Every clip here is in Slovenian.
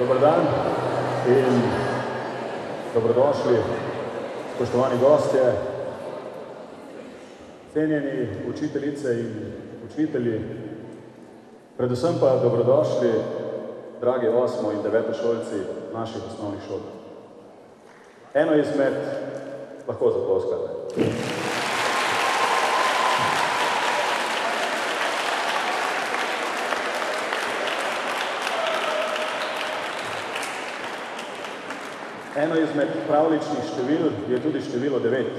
Dobar dan in dobrodošli, spoštovani gostje, cenjeni učiteljice in učitelji, predvsem pa dobrodošli, dragi osmo in devetošolci naših osnovnih šol. Eno izmed, lahko zaploskate. Eno izmed pravličnih števil je tudi število devet.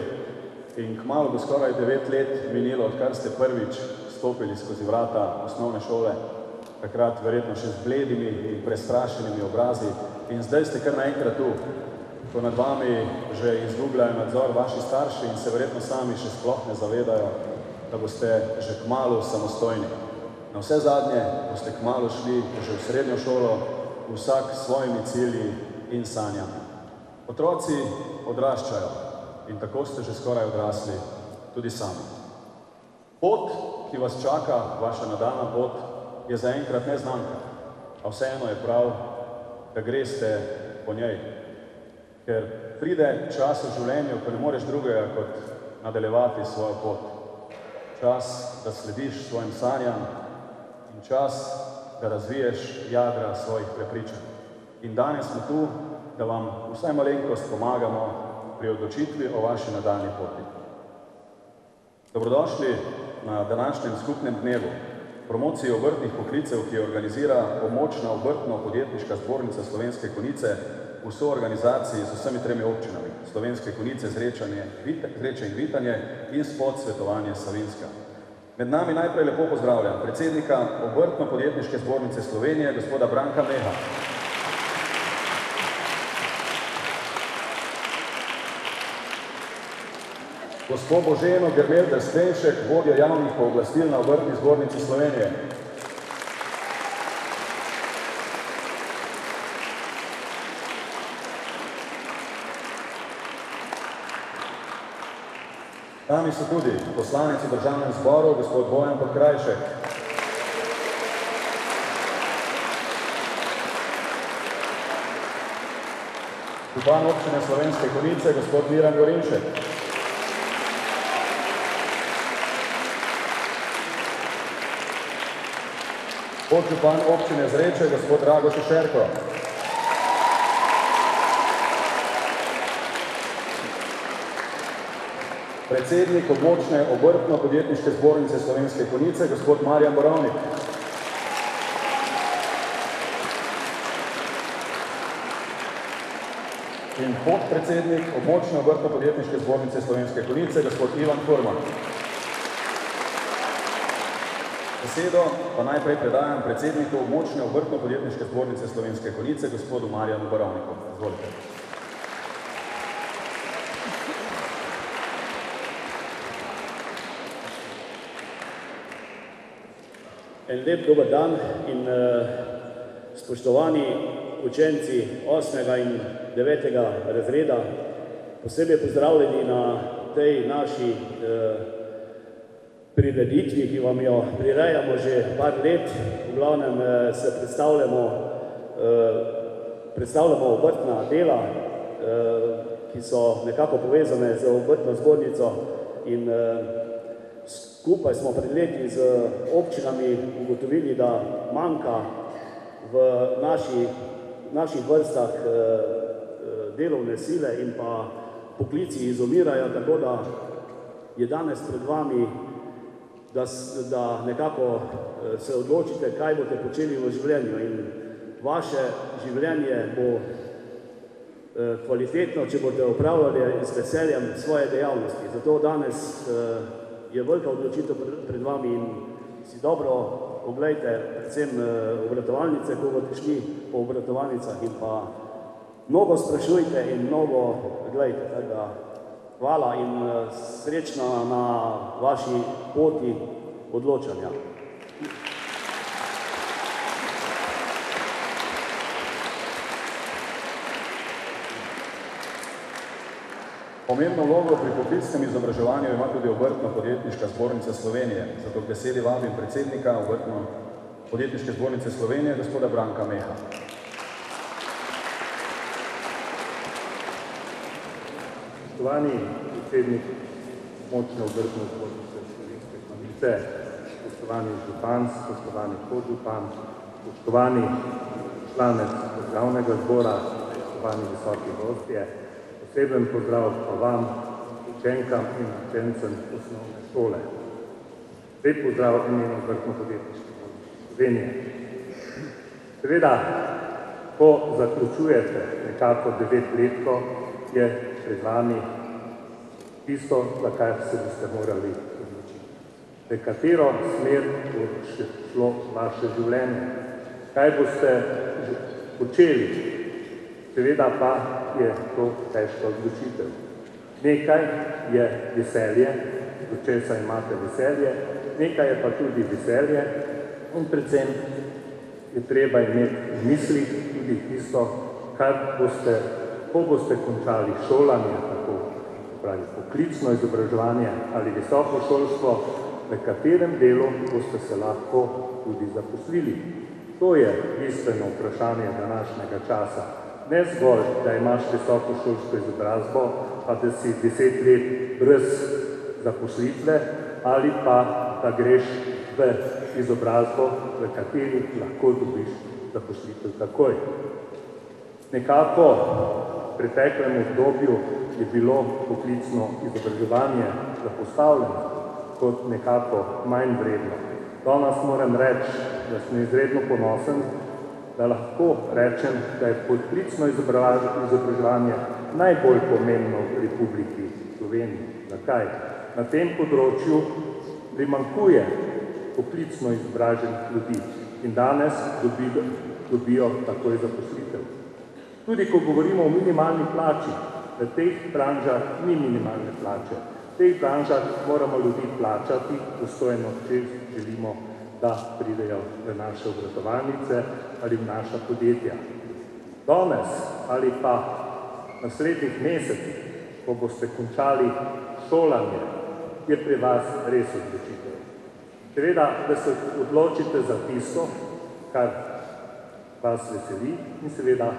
In kmalo bo skoraj devet let minilo, odkar ste prvič stopili skozi vrata osnovne šole, takrat verjetno še z bledimi in prestrašenimi obrazi. In zdaj ste kar naenkrat tu, ko nad vami že izgubljajo nadzor vaši starši in se verjetno sami še sploh ne zavedajo, da boste že kmalo samostojni. Na vse zadnje boste kmalo šli že v srednjo šolo, vsak s svojimi cilji in sanjami. Otroci odraščajo in tako ste že skoraj odrasli tudi sami. Pot, ki vas čaka, vaša nadaljna pot, je zaenkrat neznanka, a vseeno je prav, da greste po njej. Ker pride čas v življenju, ko ne moreš drugega kot nadaljevati svojo pot. Čas, da slediš svojim sanjam in čas, da razviješ jadra svojih prepričanj. In danes smo tu, da vam vsaj malenkost pomagamo pri odločitvi o vaši nadaljni poti. Dobrodošli na današnjem skupnem dnevu, promociji obrtnih poklicev, ki organizira pomočna obrtno-podjetniška zbornica Slovenske Konice v soorganizaciji z vsemi tremi občinami, Slovenske Konice, Zrečanje, Zreče in Vitanje in spod svetovanje Savinska. Med nami najprej lepo pozdravljam predsednika obrtno-podjetniške zbornice Slovenije, gospoda Branka Meha. Gospo Boženo Germelder Spenšek, vodja javnih pooblastil na obrtni zbornici Slovenije. Nami so tudi poslanec v državnem zboru, gospod Bojan Podkrajšek. Župan občine Slovenske Konjice, gospod Miran Gorinšek. Podžupan občine Zreče, gospod Drago Šešerko. Predsednik območne obrtno-podjetniške zbornice Slovenske Konjice, gospod Marjan Borovnik. In podpredsednik območne obrtno-podjetniške zbornice Slovenske Konjice, gospod Ivan Furman. Besedo pa najprej predajam predsedniku območne obrtno-podjetniške zbornice Slovenske Konjice, gospodu Marjanu Borovniku. Izvolite. En lep dober dan in uh, spoštovani učenci osmega in devetega razreda, posebej pozdravljeni na tej naši uh, prireditvi, ki vam jo prirejamo že par let. V glavnem uh, se predstavljamo, uh, predstavljamo obrtna dela, uh, ki so nekako povezane z obrtno zbornico in Skupaj smo pred leti z občinami ugotovili, da manjka v naši, naših vrstah eh, delovne sile in pa poklici izumirajo, tako da je danes pred vami, da, da nekako se odločite, kaj boste počeli v življenju in vaše življenje bo kvalitetno, če boste upravljali z veseljem svoje dejavnosti. Zato danes je velika odločitev pred vami in si dobro oglejte predvsem obratovalnice, ko boste šli po obratovalnicah in pa mnogo sprašujte in mnogo glejte. Tako hvala in srečno na vaši poti odločanja. Pomembno vlogo pri poklicnem izobraževanju ima tudi obrtno-podjetniška zbornica Slovenije. Zato k besedi vabim predsednika obrtno-podjetniške zbornice Slovenije, gospoda Branka Meha. Spoštovani predsednik močne obrtne zbornice Slovenske Konjice, spoštovani župan, spoštovani podžupan, spoštovani članec državnega zbora, spoštovani visoki gostje, poseben pozdrav pa vam, učenkam in učencem osnovne šole. Lep pozdrav v imenu obrtno-podjetniške Slovenije. Seveda, ko zaključujete nekako devetletko, je pred vami tisto, za kar se boste morali odločiti. V katero smer bo šlo vaše življenje, kaj boste počeli, seveda pa je to težka odločitev. Nekaj je veselje, do česa imate veselje, nekaj je pa tudi veselje in predvsem je treba imeti v mislih tudi tisto, kar boste, ko boste končali šolanje, tako pravi poklicno izobraževanje ali visoko šolstvo, v katerem delu boste se lahko tudi zaposlili. To je bistveno vprašanje današnjega časa. Ne zgolj, da imaš visoko šolsko izobrazbo, pa da si deset let brez zaposlitve ali pa da greš v izobrazbo, v kateri lahko dobiš zaposlitev takoj. Nekako preteklem obdobju je bilo poklicno izobraževanje zapostavljeno kot nekako manj vredno. Danes moram reči, da sem izredno ponosen, da lahko rečem, da je poklicno izobraževanje najbolj pomembno v Republiki Sloveniji. Zakaj? Na tem področju primankuje poklicno izobraženih ljudi in danes dobijo, dobijo takoj zaposlitev. Tudi ko govorimo o minimalni plači, v teh branžah ni minimalne plače. V teh branžah moramo ljudi plačati dostojno, če želimo, da pridejo v naše obratovalnice ali v naša podjetja. Danes ali pa naslednjih mesecih, ko boste končali šolanje, je pri vas res odločitev. Seveda, da se odločite za tisto, kar vas veseli in seveda,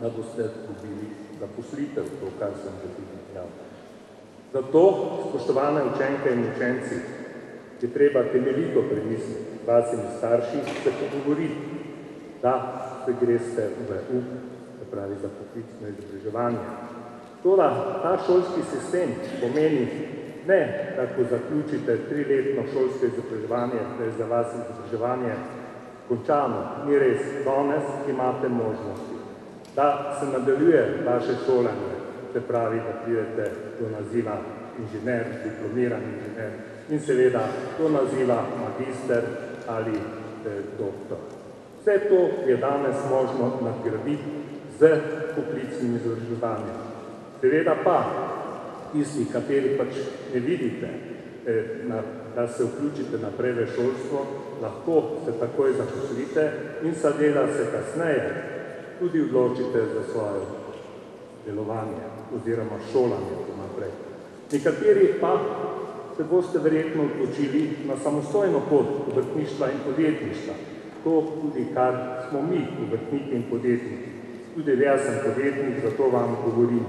da boste dobili zaposlitev, to, kar sem že tudi dejal. Zato, spoštovane učenke in učenci, je treba temeljito premisliti s vašimi starši, se pogovoriti, da se greste v UP, se pravi za poklicno izobraževanje. Toda ta šolski sistem pomeni ne, da ko zaključite triletno šolsko izobraževanje, da je za vas izobraževanje končano, ni res, danes imate možnosti, da se nadaljuje vaše šolanje, se pravi, da pridete do naziva inžener, diplomiran inžener in seveda do naziva magister ali eh, doktor. Vse to je danes možno nadgraditi z poklicnim izobraževanjem. Seveda pa tisti, kateri pač ne vidite, eh, na, da se vključite naprej v šolstvo, lahko se takoj zaposlite in seveda se kasneje tudi odločite za svoje delovanje oziroma šolanje naprej. Nekateri pa se boste verjetno odločili na samostojno pot obrtništva in podjetništva. To tudi, kar smo mi, obrtniki in podjetniki. Tudi jaz sem podjetnik, zato vam govorim.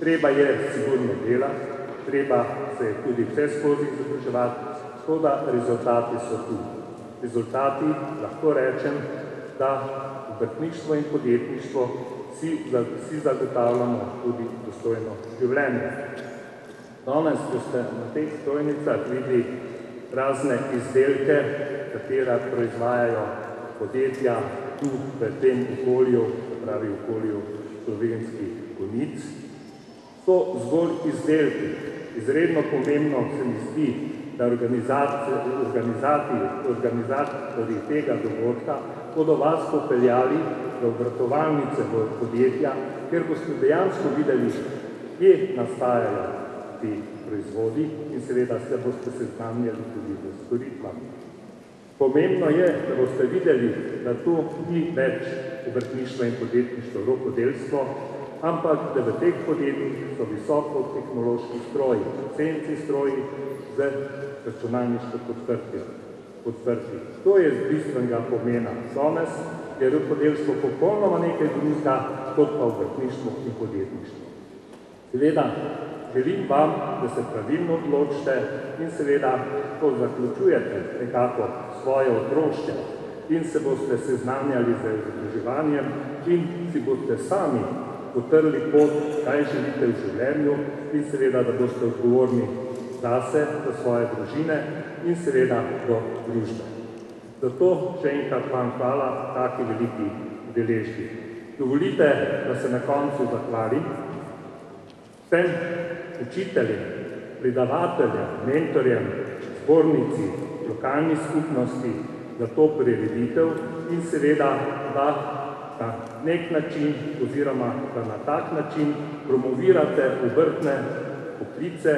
Treba je sigurno delati, treba se tudi vse skozi izobraževati, tako da rezultati so tu. Rezultati, lahko rečem, da obrtništvo in podjetništvo si, si zagotavljamo tudi dostojno življenje. Danes boste na teh stojnicah videli razne izdelke, katera proizvajajo podjetja tu v tem okolju, pravi okolju slovenskih konic, so zgolj izdelki. Izredno pomembno se mi zdi, da organizatorji tega dogodka bodo vas popeljali v obratovalnice podjetja, kjer boste dejansko videli, kje nastajajo ti proizvodi in seveda se boste seznamljali tudi v storitvami. Pomembno je, da boste videli, da tu ni več obrtništvo in podjetništvo rokodelstvo, ampak da v teh podjetjih so visoko tehnološki stroji, senci stroji z računalniško podprti. To je bistvenega pomena. Danes je rokodelstvo popolnoma nekaj drugega, kot pa obrtništvo in podjetništvo. Seveda, Želim vam, da se pravilno odločite in seveda, ko zaključujete nekako svoje otroštvo in se boste seznanjali z izobraževanjem in si boste sami potrli pot, kaj želite v življenju in seveda, da boste odgovorni zase, za svoje družine in seveda do družbe. Zato še enkrat vam hvala taki veliki deležbi. Dovolite, da se na koncu zahvalim vsem učiteljem, predavateljem, mentorjem, zbornici, lokalni skupnosti za to prireditev in seveda, da na nek način oziroma da na tak način promovirate obrtne poklice,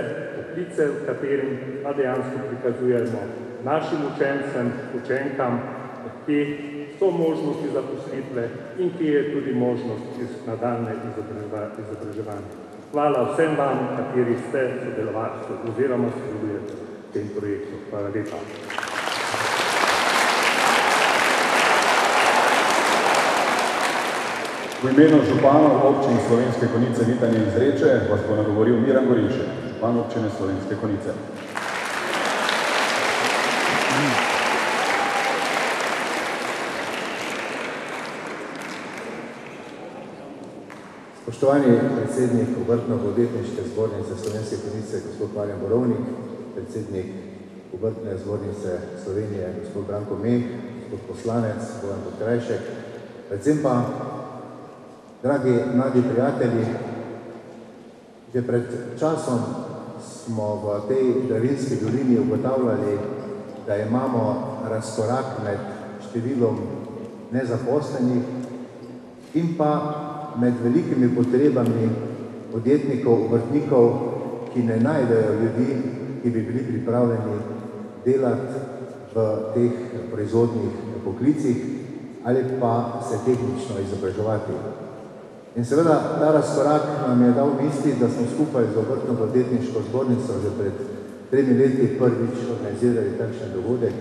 poklice, v katerim pa dejansko prikazujemo našim učencem, učenkam, ki so možnosti zaposlitve in ki je tudi možnost nadaljne izobraževanje. Hvala vsem vam, kateri ste sodelovali oziroma sodelujete v tem projektu. Hvala lepa. V imenu županov občin Slovenske konice Vitanje in Zreče vas bo nagovoril Miran Gorinšek, župan občine Slovenske konice. Spoštovani predsednik obrtno-podjetniške zbornice Slovenske konice, gospod Marjan Borovnik, predsednik obrtne zbornice Slovenije, gospod Branko Meh, gospod poslanec Bojan Podkrajšek, predvsem pa, dragi mladi prijatelji, že pred časom smo v tej Dravinski dolini ugotavljali, da imamo razkorak med številom nezaposlenih in pa med velikimi potrebami podjetnikov, obrtnikov, ki ne najdejo ljudi, ki bi bili pripravljeni delati v teh proizvodnih poklicih ali pa se tehnično izobraževati. In seveda ta razkorak nam je dal misli, da smo skupaj z obrtno podjetniško zbornico že pred tremi leti prvič organizirali takšen dogodek,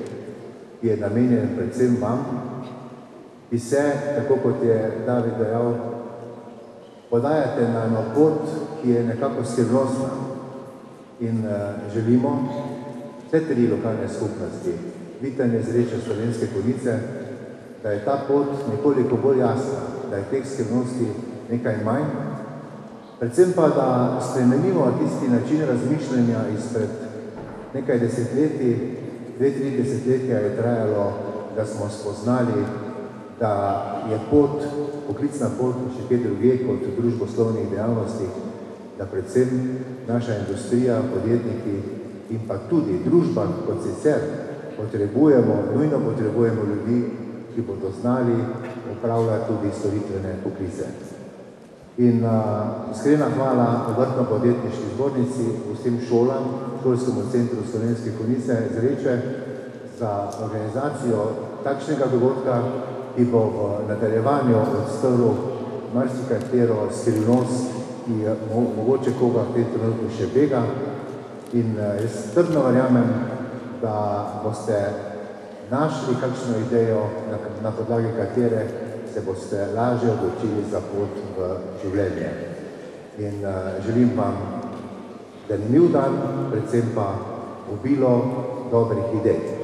ki je namenjen predvsem vam, ki se, tako kot je David dejal, podajate na eno pot, ki je nekako skrivnostna in uh, želimo vse tri lokalne skupnosti, Vitanje zreče Slovenske konice, da je ta pot nekoliko bolj jasna, da je teh skrivnosti nekaj manj, predvsem pa, da spremenimo tisti način razmišljanja izpred nekaj desetletij, dve, tri desetletja je trajalo, da smo spoznali, da je pot poklicna pot še kaj druge kot družboslovnih dejavnosti, da predvsem naša industrija, podjetniki in pa tudi družba kot sicer potrebujemo, nujno potrebujemo ljudi, ki bodo znali upravljati tudi storitvene poklice. In uh, iskrena hvala obrtno podjetniški zbornici, vsem šolam, šolskemu centru Slovenske konice Zreče za organizacijo takšnega dogodka, ki bo v nadaljevanju odstrl marsikatero skrivnost, ki je mogoče koga v tem trenutku še bega. In jaz trdno verjamem, da boste našli kakšno idejo, na, na podlagi katere se boste lažje odločili za pot v življenje. In uh, želim vam zanimiv dan, predvsem pa obilo dobrih idej.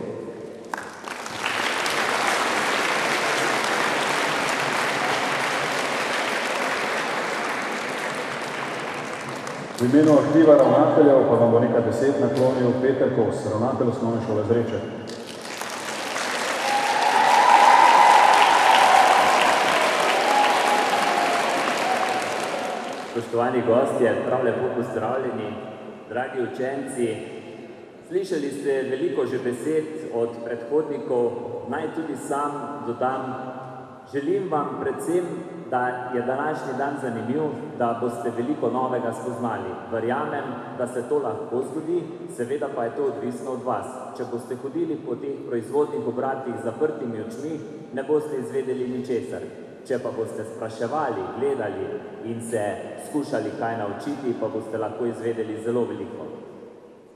V imenu aktiva ravnateljev pa vam bo nekaj deset naklonil Peter Kos, ravnatelj osnovne šole Zreče. Spoštovani gostje, prav lepo pozdravljeni, dragi učenci. Slišali ste veliko že besed od predhodnikov, naj tudi sam dodam. Želim vam predvsem da je današnji dan zanimiv, da boste veliko novega spoznali. Verjamem, da se to lahko zgodi, seveda pa je to odvisno od vas. Če boste hodili po teh proizvodnih obratih zaprtimi očmi, ne boste izvedeli ničesar. Če pa boste spraševali, gledali in se skušali kaj naučiti, pa boste lahko izvedeli zelo veliko.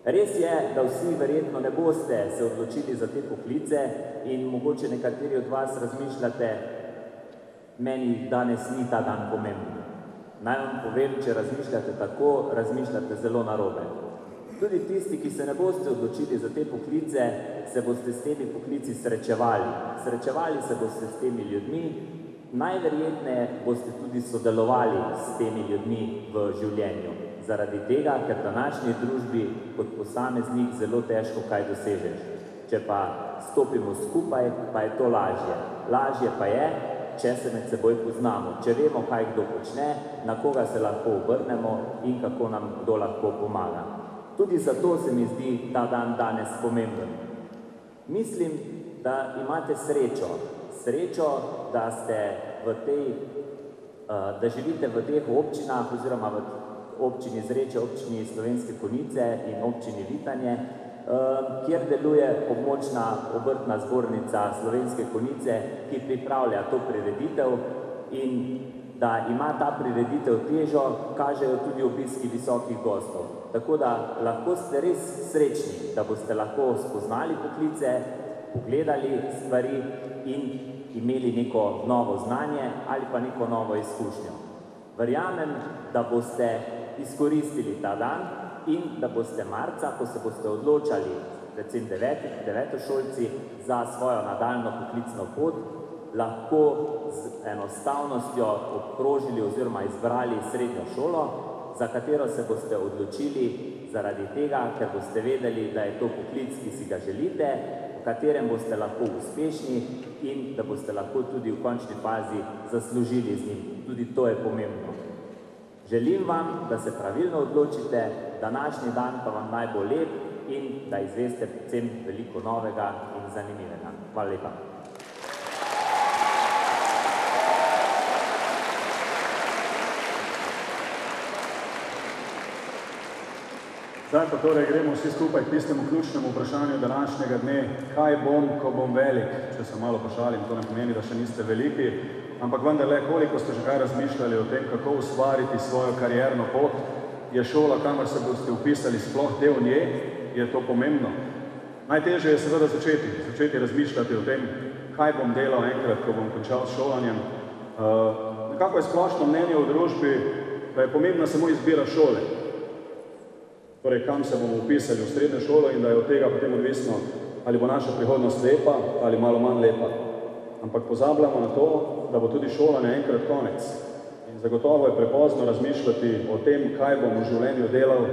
Res je, da vsi verjetno ne boste se odločili za te poklice in mogoče nekateri od vas razmišljate, meni danes ni ta dan pomemben. Naj vam povem, če razmišljate tako, razmišljate zelo narobe. Tudi tisti, ki se ne boste odločili za te poklice, se boste s temi poklici srečevali. Srečevali se boste s temi ljudmi, najverjetneje boste tudi sodelovali s temi ljudmi v življenju. Zaradi tega, ker v današnji družbi kot posameznik zelo težko kaj dosežeš. Če pa stopimo skupaj, pa je to lažje. Lažje pa je, če se med seboj poznamo, če vemo, kaj kdo počne, na koga se lahko obrnemo in kako nam kdo lahko pomaga. Tudi zato se mi zdi ta dan danes pomemben. Mislim, da imate srečo, srečo, da ste v tej, da živite v teh občinah oziroma v občini Zreče, občini Slovenske Konice in občini Vitanje, Ehm, kjer deluje območna obrtna zbornica Slovenske Konice, ki pripravlja to prireditev in da ima ta prireditev težo, kažejo tudi obiski visokih gostov. Tako da lahko ste res srečni, da boste lahko spoznali poklice, pogledali stvari in imeli neko novo znanje ali pa neko novo izkušnjo. Verjamem, da boste izkoristili ta dan, in da boste marca, ko se boste odločali, predvsem deveti, devetošolci, za svojo nadaljno poklicno pot, lahko z enostavnostjo obkrožili oziroma izbrali srednjo šolo, za katero se boste odločili zaradi tega, ker boste vedeli, da je to poklic, ki si ga želite, v katerem boste lahko uspešni in da boste lahko tudi v končni fazi zaslužili z njim. Tudi to je pomembno. Želim vam, da se pravilno odločite, današnji dan pa vam naj bo lep in da izveste predvsem veliko novega in zanimivega. Hvala lepa. Zdaj pa torej gremo vsi skupaj k tistemu ključnemu vprašanju današnjega dne, kaj bom, ko bom velik. Če se malo pošalim, to ne pomeni, da še niste veliki, ampak vendarle, koliko ste že kaj razmišljali o tem, kako ustvariti svojo karierno pot, je šola, kamor se boste upisali, sploh del nje, je to pomembno. Najtežje je seveda začeti, začeti razmišljati o tem, kaj bom delal enkrat, ko bom končal s šolanjem. Uh, nekako je splošno mnenje v družbi, da je pomembna samo izbira šole. Torej, kam se bomo upisali v srednjo šolo in da je od tega potem odvisno, ali bo naša prihodnost lepa ali malo manj lepa. Ampak pozabljamo na to, da bo tudi šolanje enkrat konec. Zagotovo je prepozno razmišljati o tem, kaj bom v življenju delal,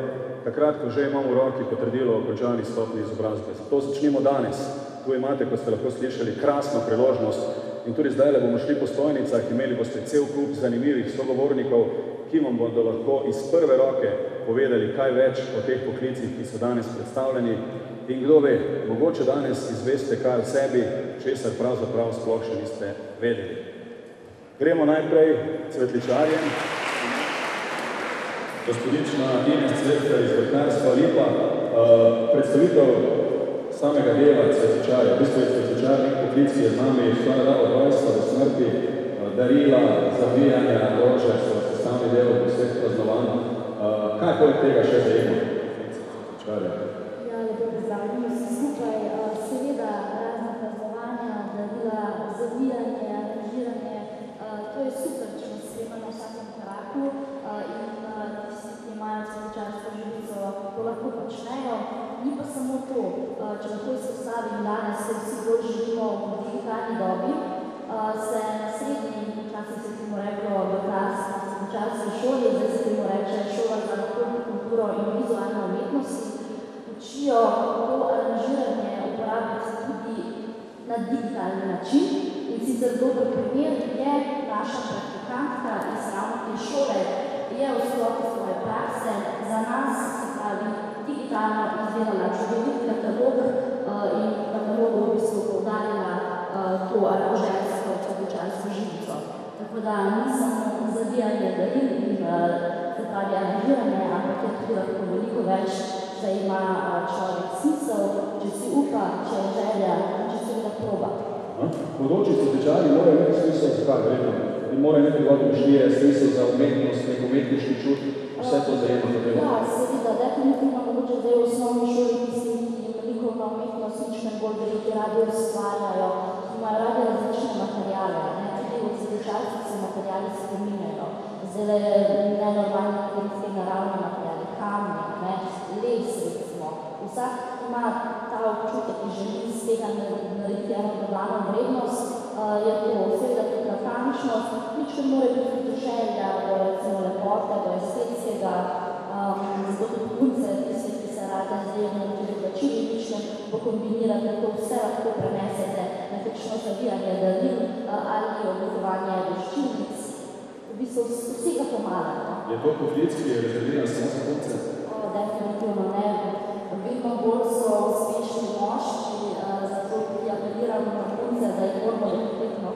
takrat, ko že imam v roki potrdilo o končani stopni izobrazbe. Zato začnimo danes. Tu imate, kot ste lahko slišali, krasno priložnost in tudi zdaj le bomo šli po stojnicah, imeli boste cel kup zanimivih sogovornikov, ki vam bodo lahko iz prve roke povedali kaj več o teh poklicih, ki so danes predstavljeni in kdo ve, mogoče danes izveste kaj o sebi, česar pravzaprav sploh še niste vedeli. Gremo najprej cvetličarjem. Gospodična Ines Cvetka iz Vrtnarstva Lipa. Uh, predstavitev samega dela cvetličarja. V bistvu je cvetličar nek poklic, ki je z nami skoraj od rojstva do smrti. Uh, darila, zavijanja, rože so sestavni del vseh praznovanj. Kaj poleg tega še zajema? Cvetličarja. Ja, lepo pozdravljeni vsi skupaj. Seveda razna praznovanja, darila, zavijanje, lahko počnejo. Ni pa samo to, če lahko in vizualne umetnosti, učijo to aranžiranje uporabiti tudi na digitalni način. In sicer dober primer je naša praktikantka iz ravno te šole, je v sklopu svoje prakse za nas, se pravi, digitalno izdelala čudovit katalog uh, in katalogu v bistvu poudarila uh, to aranžersko običajsko živico. Tako da ni samo zavijanje daril in uh, se pravi aranžiranje, ampak je tudi lahko veliko več, da ima človek smisel, če si upa, če je želja, če se ga proba. Bodoči svetečari morajo imeti smisel za kar vredno in mora imeti god mišlije, smisel za umetnost, nek umetniški čut, vse to zajema za tebe. Ja, seveda, definitivno mogoče zdaj v osnovni šoli, ki se jim likovna umetnost nič ne bolj veliki radi ustvarjajo, imajo radi različne materijale, ne, tudi v zadečarstvu se materijali spreminjajo zdaj nenormalno kritike naravne materiale, kamne, ne, les recimo. Vsak ima ta občutek, ki želi iz tega narediti eno dodano vrednost, uh, je to seveda tudi natančnost, nič ne more biti pridušenja do recimo lepote, do estetskega, um, zato tudi punce, tiste, ki se rade zdajno tudi plačili, nič ne pokombinirate, to vse lahko prenesete na kakšno zavijanje dalil eh, ali oblikovanje veščinic, v bistvu vsega pomagala. No. Je to poklic, ki je rezerviran samo za punce? O, definitivno ne. Veliko bolj so uspešni moški, eh, zato tudi apeliram na punce, da jih bomo rekretno.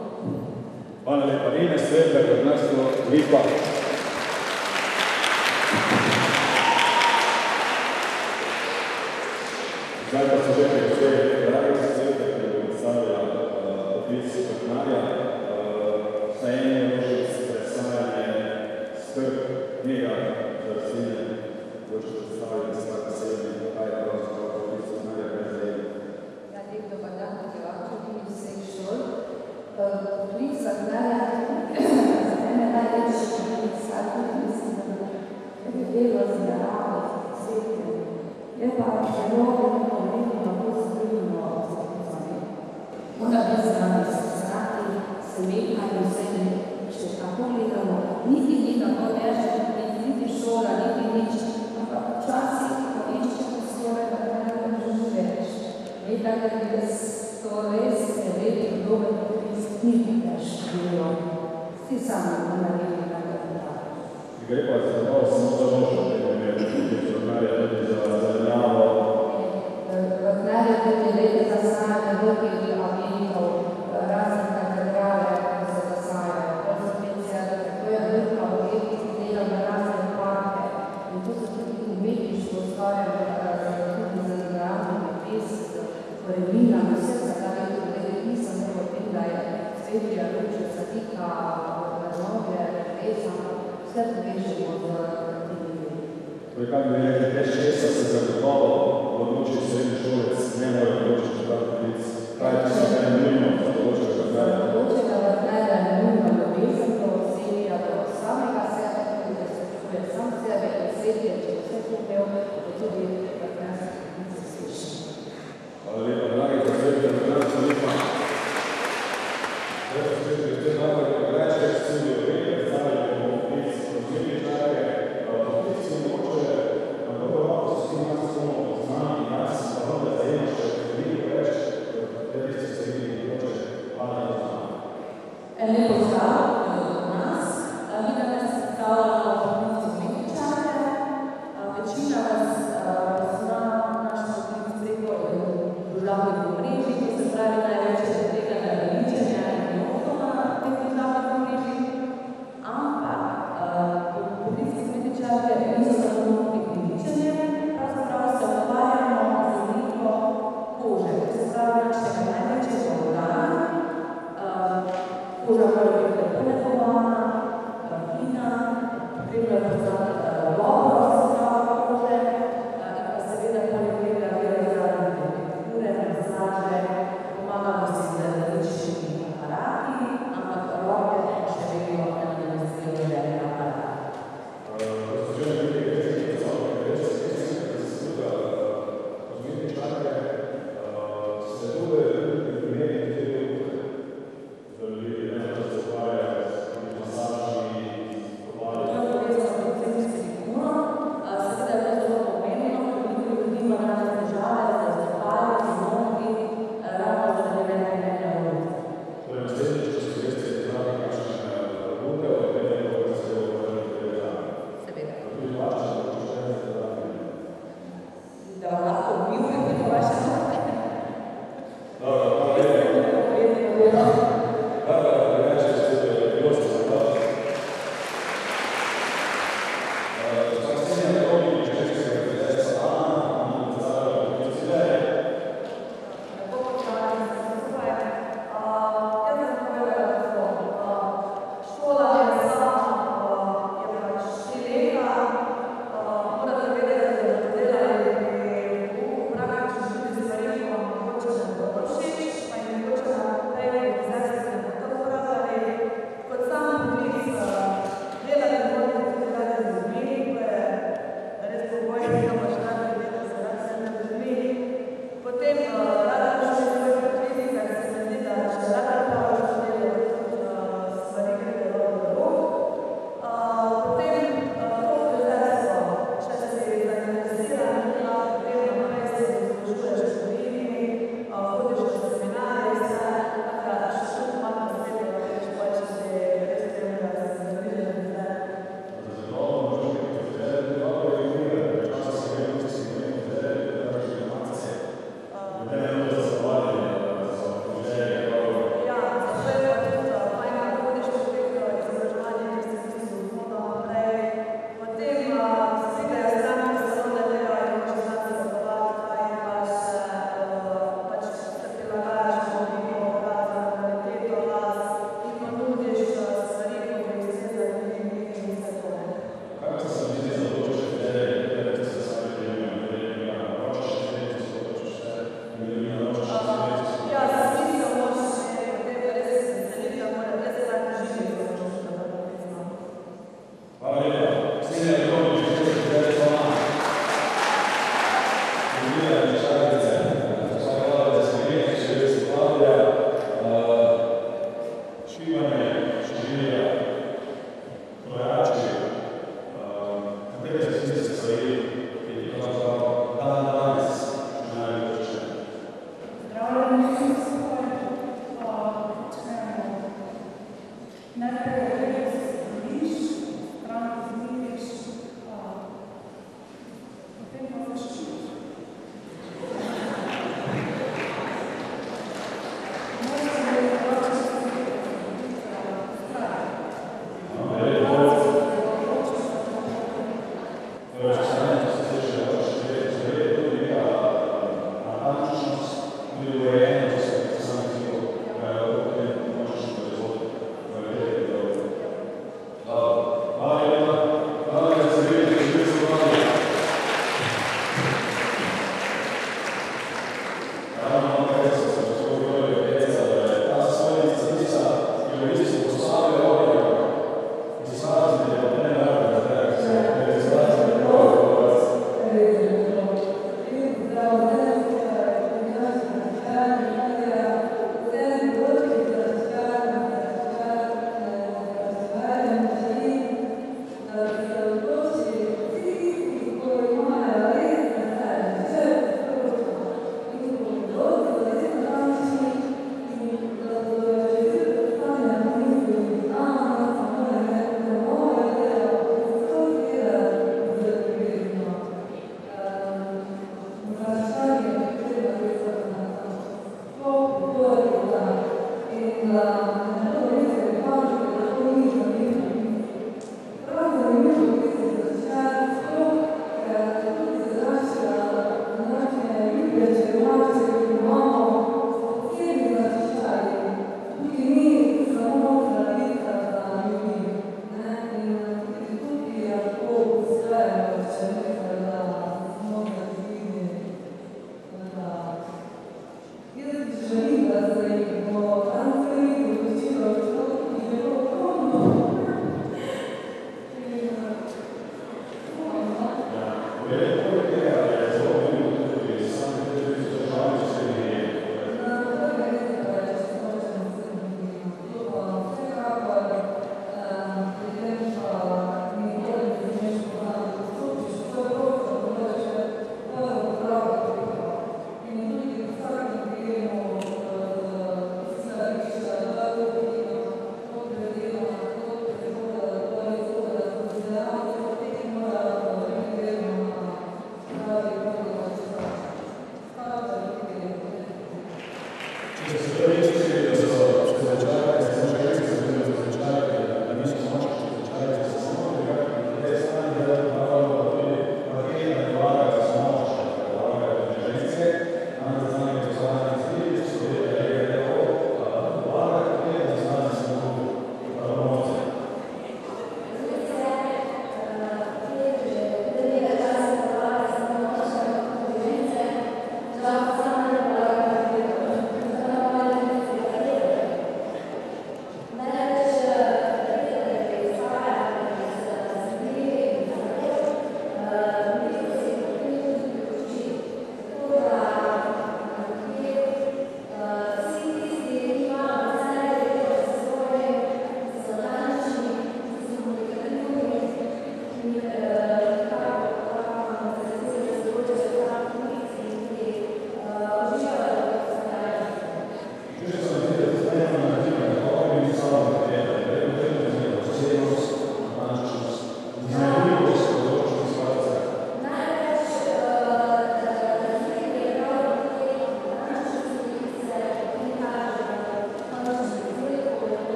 Hvala lepa, Nina Svedler, od nas do Lipa. Zdaj pa se že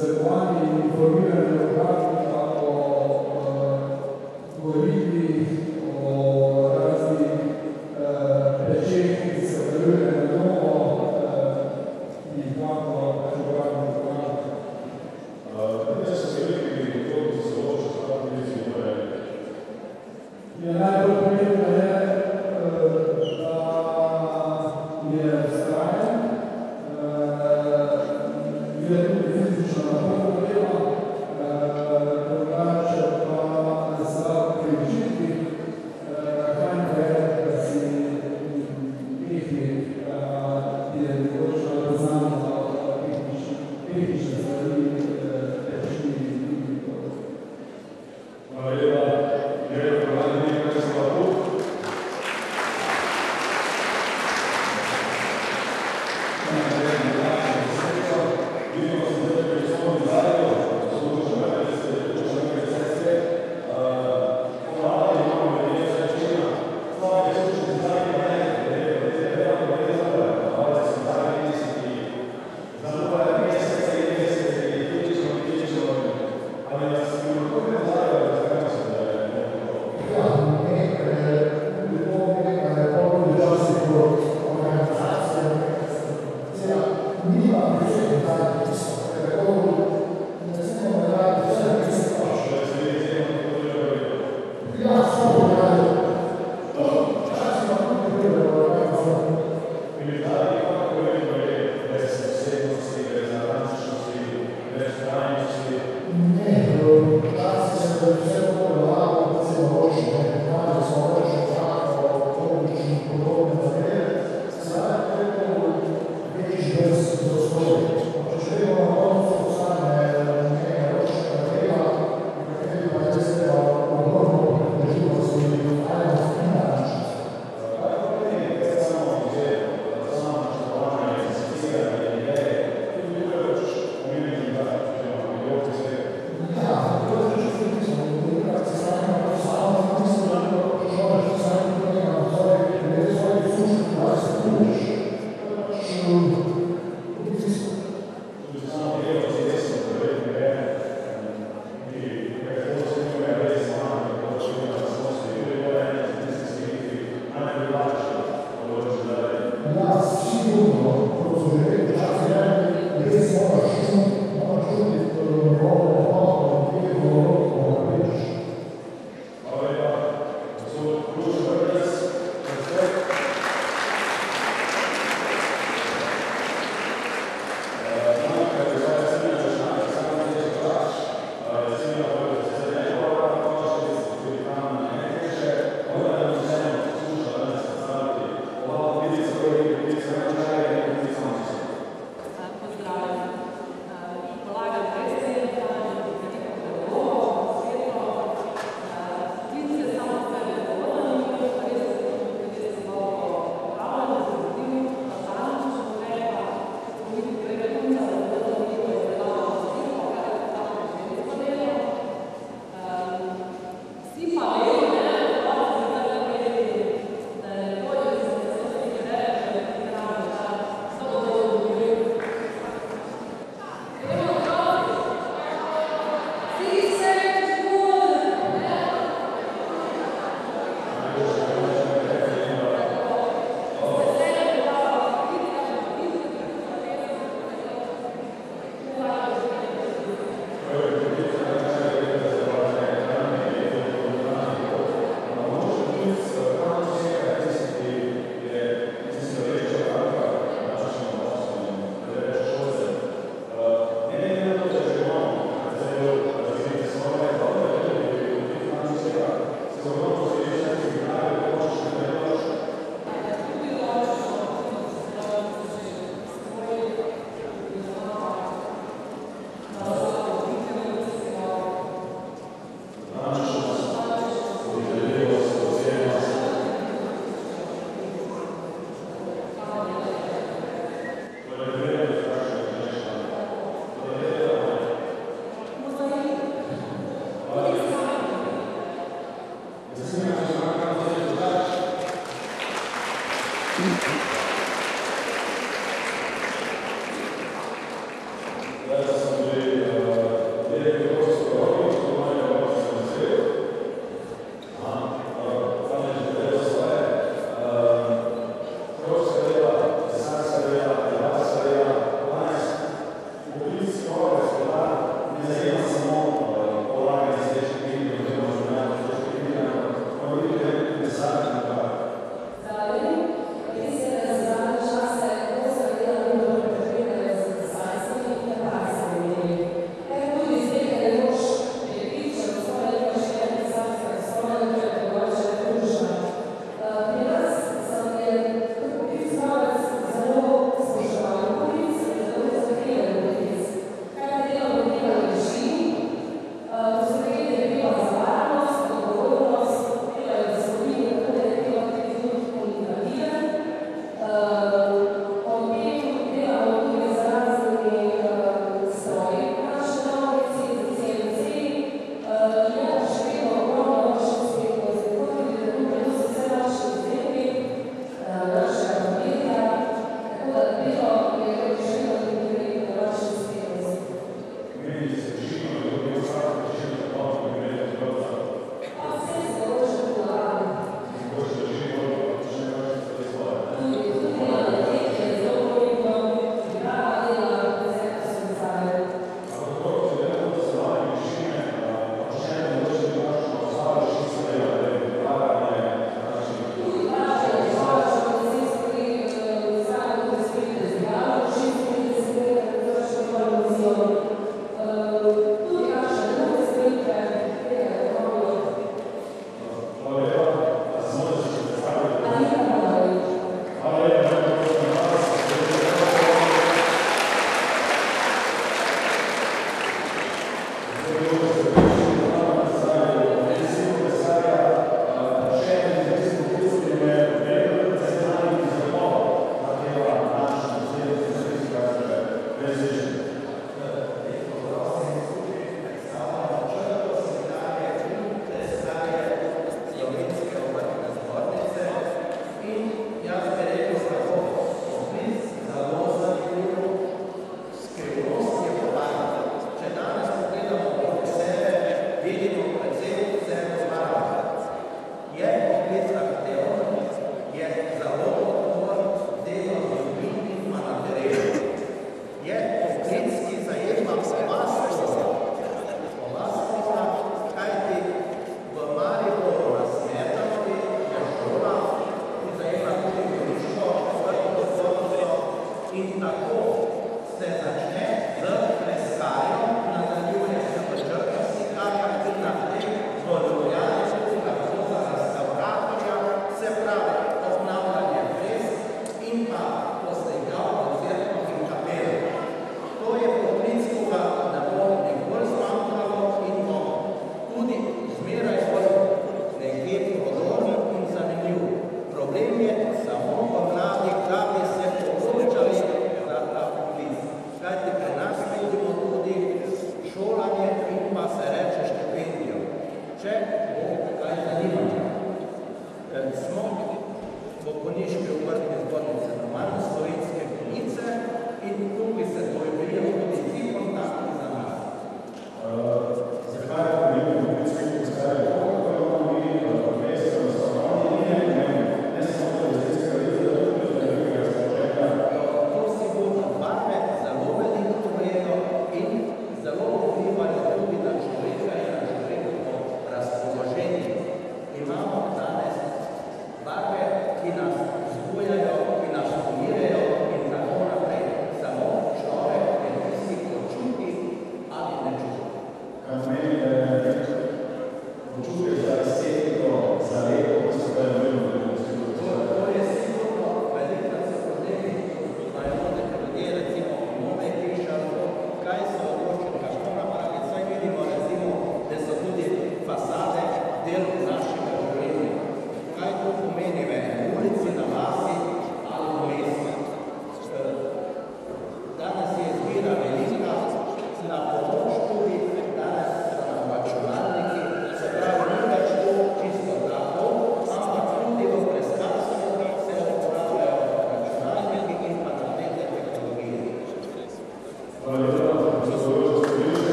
să coare informări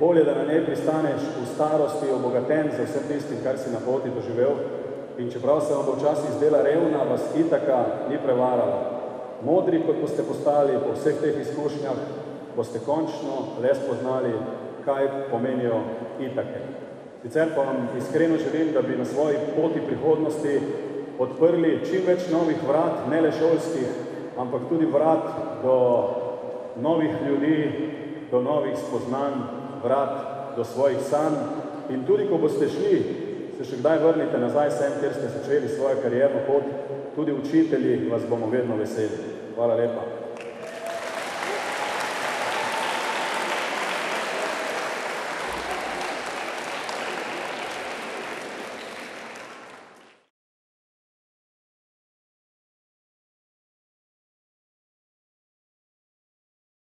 bolje, da na njej pristaneš v starosti, obogaten za vse tistim, kar si na poti doživel. In čeprav se vam bo včasih zdela revna, vas itaka ni prevarala. Modri, kot boste postali po vseh teh izkušnjah, boste končno le spoznali, kaj pomenijo itake. Sicer pa vam iskreno želim, da bi na svoji poti prihodnosti odprli čim več novih vrat, ne le šolskih, ampak tudi vrat do novih ljudi, do novih spoznanj, vrat do svojih sanj. In tudi, ko boste šli, se še kdaj vrnite nazaj sem, kjer ste začeli svojo karierno pot, tudi učitelji vas bomo vedno veseli. Hvala lepa.